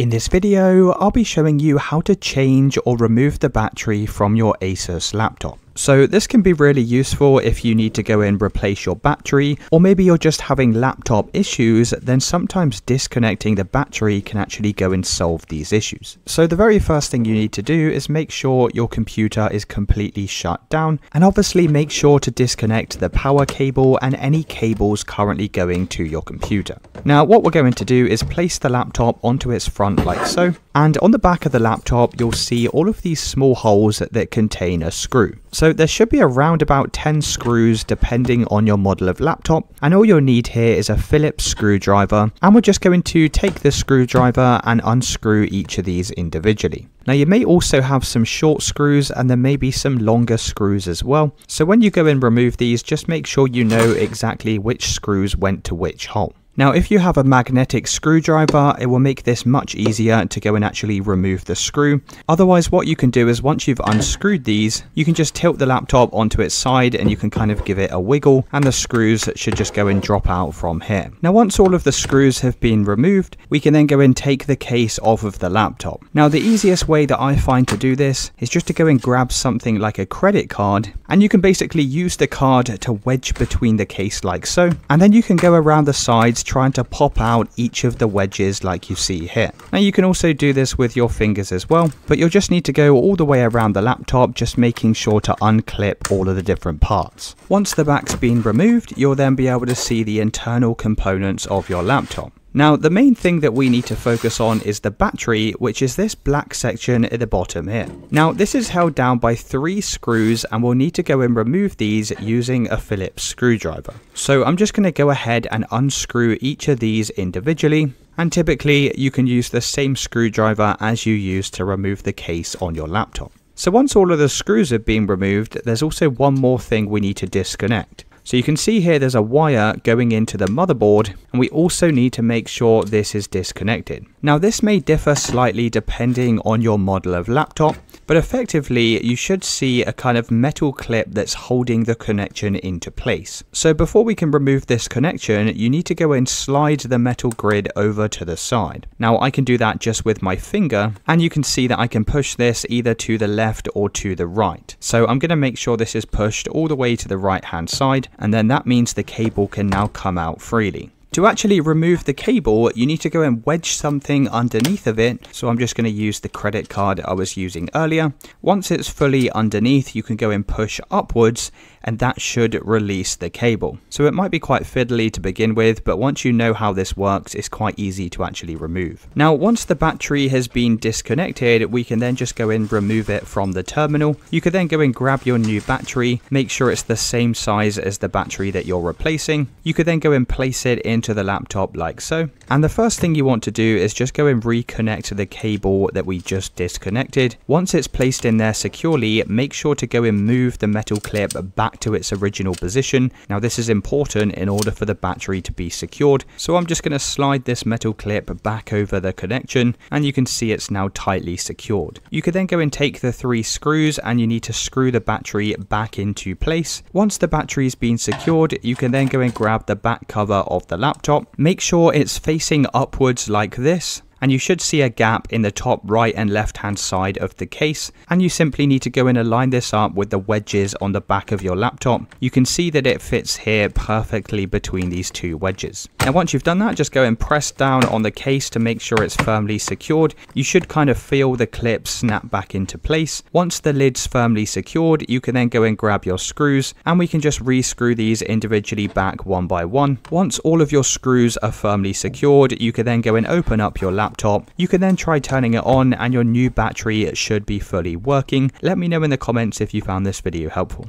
In this video, I'll be showing you how to change or remove the battery from your Asus laptop. So this can be really useful if you need to go and replace your battery, or maybe you're just having laptop issues, then sometimes disconnecting the battery can actually go and solve these issues. So the very first thing you need to do is make sure your computer is completely shut down, and obviously make sure to disconnect the power cable and any cables currently going to your computer. Now what we're going to do is place the laptop onto its front like so, and on the back of the laptop you'll see all of these small holes that contain a screw. So there should be around about 10 screws depending on your model of laptop and all you'll need here is a Phillips screwdriver and we're just going to take the screwdriver and unscrew each of these individually. Now you may also have some short screws and there may be some longer screws as well. So when you go and remove these just make sure you know exactly which screws went to which hole. Now if you have a magnetic screwdriver it will make this much easier to go and actually remove the screw. Otherwise what you can do is once you've unscrewed these you can just tilt the laptop onto its side and you can kind of give it a wiggle and the screws should just go and drop out from here. Now once all of the screws have been removed we can then go and take the case off of the laptop. Now the easiest way that I find to do this is just to go and grab something like a credit card and you can basically use the card to wedge between the case like so and then you can go around the sides trying to pop out each of the wedges like you see here. Now you can also do this with your fingers as well, but you'll just need to go all the way around the laptop just making sure to unclip all of the different parts. Once the back's been removed, you'll then be able to see the internal components of your laptop. Now, the main thing that we need to focus on is the battery, which is this black section at the bottom here. Now, this is held down by three screws and we'll need to go and remove these using a Phillips screwdriver. So I'm just going to go ahead and unscrew each of these individually. And typically, you can use the same screwdriver as you use to remove the case on your laptop. So once all of the screws have been removed, there's also one more thing we need to disconnect. So you can see here there's a wire going into the motherboard and we also need to make sure this is disconnected. Now this may differ slightly depending on your model of laptop, but effectively you should see a kind of metal clip that's holding the connection into place. So before we can remove this connection, you need to go and slide the metal grid over to the side. Now I can do that just with my finger and you can see that I can push this either to the left or to the right. So I'm going to make sure this is pushed all the way to the right hand side and then that means the cable can now come out freely. To actually remove the cable, you need to go and wedge something underneath of it. So I'm just going to use the credit card I was using earlier. Once it's fully underneath, you can go and push upwards and that should release the cable. So it might be quite fiddly to begin with, but once you know how this works, it's quite easy to actually remove. Now, once the battery has been disconnected, we can then just go and remove it from the terminal. You could then go and grab your new battery, make sure it's the same size as the battery that you're replacing. You could then go and place it into the laptop like so. And the first thing you want to do is just go and reconnect the cable that we just disconnected. Once it's placed in there securely, make sure to go and move the metal clip back to its original position. Now this is important in order for the battery to be secured. So I'm just going to slide this metal clip back over the connection and you can see it's now tightly secured. You could then go and take the three screws and you need to screw the battery back into place. Once the battery's been secured, you can then go and grab the back cover of the laptop. Make sure it's facing upwards like this and you should see a gap in the top right and left hand side of the case and you simply need to go and align this up with the wedges on the back of your laptop. You can see that it fits here perfectly between these two wedges. Now once you've done that just go and press down on the case to make sure it's firmly secured. You should kind of feel the clip snap back into place. Once the lid's firmly secured you can then go and grab your screws and we can just rescrew these individually back one by one. Once all of your screws are firmly secured you can then go and open up your laptop laptop. You can then try turning it on and your new battery should be fully working. Let me know in the comments if you found this video helpful.